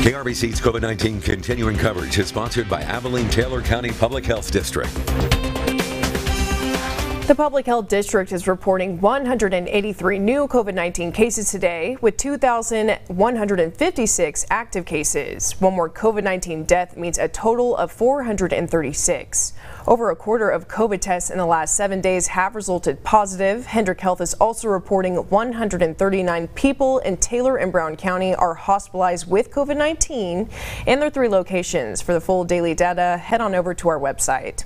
KRBC's COVID-19 continuing coverage is sponsored by Abilene Taylor County Public Health District. The Public Health District is reporting 183 new COVID-19 cases today with 2,156 active cases. One more COVID-19 death means a total of 436. Over a quarter of COVID tests in the last seven days have resulted positive. Hendrick Health is also reporting 139 people in Taylor and Brown County are hospitalized with COVID-19 in their three locations. For the full daily data, head on over to our website.